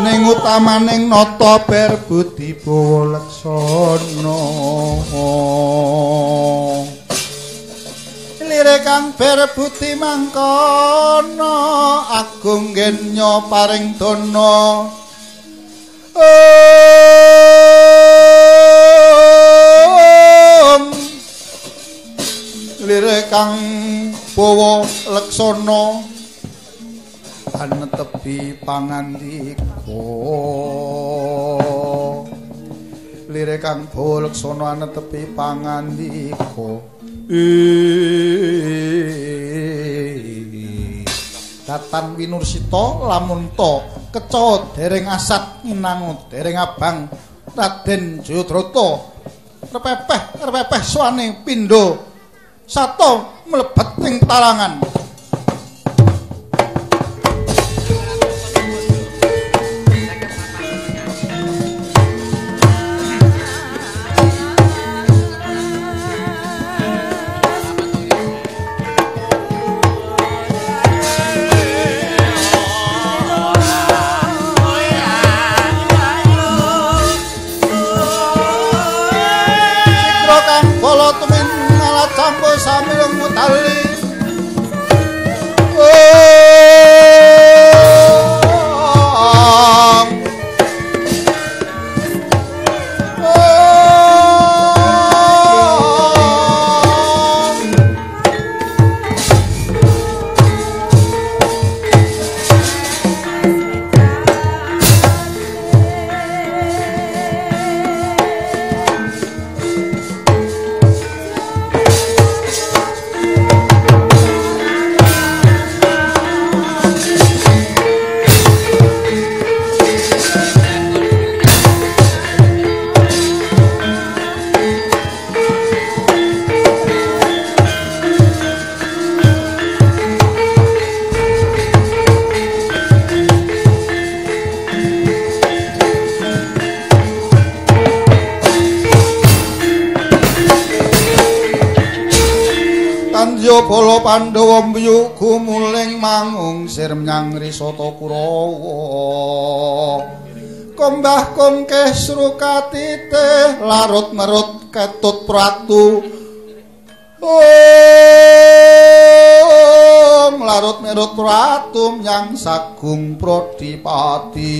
ning utamaning nata berbudi bawa laksana lire kang berbudi mangkono agung genya paring dana om. Lire kang bawa laksana anetepi pangandika lire kang bawa laksana anetepi pangandika Datan winursita lamun to keca dereng asat nginangu dereng abang Raden Jayadrata repepeh repepeh suwane pindha sato mlebet ing talangan kang bala tumin ngalah campur sambil mutali bala Pandhawa mbiyu gumuling mangung sir menyang Risata Kurawa. Kombah kongkeh srukatite larut merut ketut pratu. Om larut merut pratu menyang sagung prodipati.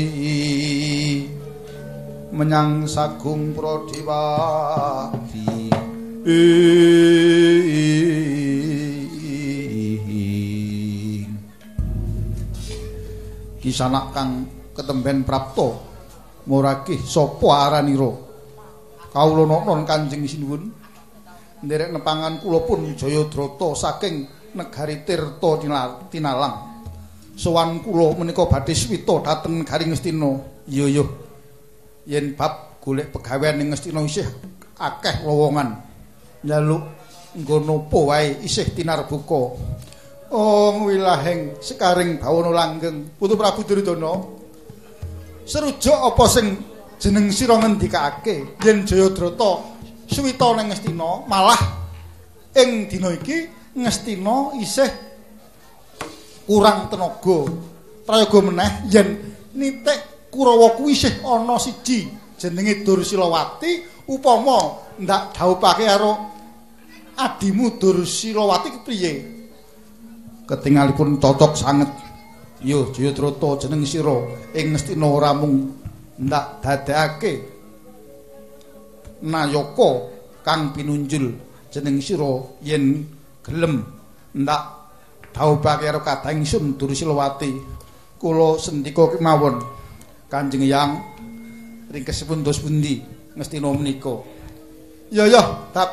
Menyang sagung prodipati. Kisanak kang ketemben prapto muragih sapa aranira kawula non Kanjeng Sinuwun. Nderek nepangan kula pun Jayadrata saking negari Tirta Tinal- Tinalang. Sowan kula menika badhe swita dhateng negari Ngastina iya yen bab golek pegawean ing Ngastina isih akeh lowongan. Njaluk nggo napa wae isih tinarbuka Ong wilahing sekaring bawana langgeng. Putu Prabu Duryudana Serujuk apa sing jeneng sira ngendikake? Yen Jayadrata suwita ning Ngastina malah ing dina iki Ngastina isih kurang tenaga. Prayoga meneh yen nitik Kurawa kuwi isih ana siji jenenge Dursilawati upama ndak dhawuhake karo adimu Dursilawati kepriye ketingalipun cocok sanget. Yo Jayadrata jeneng sira. Ing Ngastina ora mung ndak dadekake nayaka kang pinunjul jeneng sira yen gelem ndak dhawuhake karo kadang ingsun Dursilawati kula sendika kemawon. Kanjeng Yang ringkesipun dos pundi Ngastina menika? Ya ya tak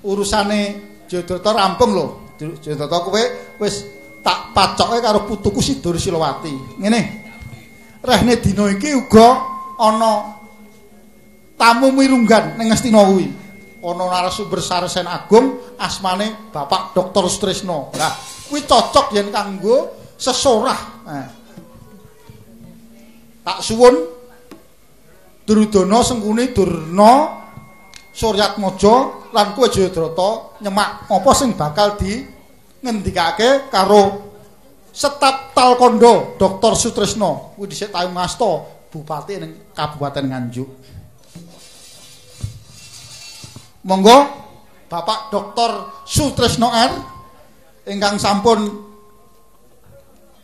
urusane Jayadrata rampung lho Jayadrata kowe wis tak pacoke karo putuku si Dursilawati ngene rehne dina iki uga ana tamu mirunggan ning Ngastina kuwi ana narasumber saresen agung asmane Bapak Dr. Sutrisno lah kuwi cocok yen kanggo sesorah nah. tak suwun Durudana Sengkuni Durna Suryatmaja lan kowe Jayadrata nyemak apa sing bakal di ngendikake karo Setap Talkondo Dr. Sutrisno kuwi dhisik tayu ngasta bupati ning Kabupaten Nganjuk. Monggo Bapak Dr. Sutresno R ingkang sampun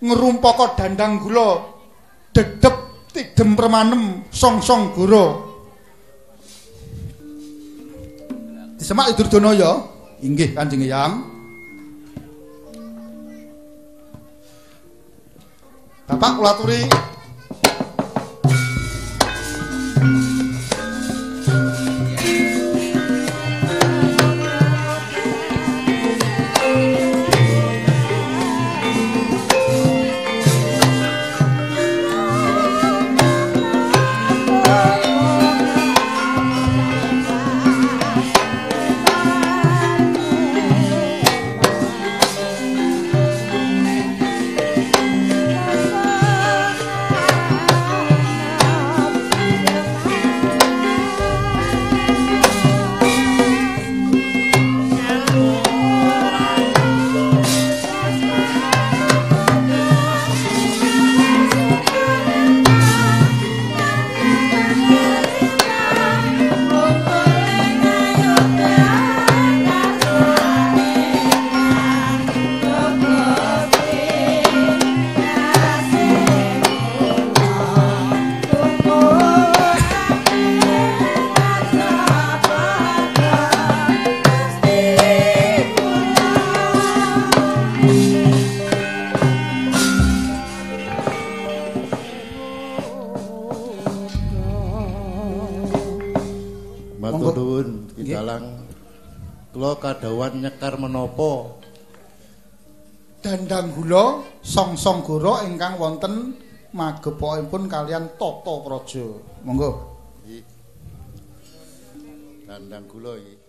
ngrumpaka dandang gula dedep tidem permanem song-song. Disemak Durjana ya. Inggih Kanjeng Eyang. Bapak kula aturi Kula kadawan nyekar menapa dandang gula song-song goro ingkang wonten magepokipun kalian Tata Praja. Monggo. dandang kula iki.